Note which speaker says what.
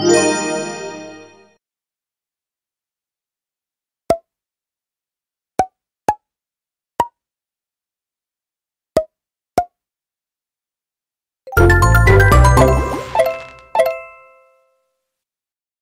Speaker 1: Yeah.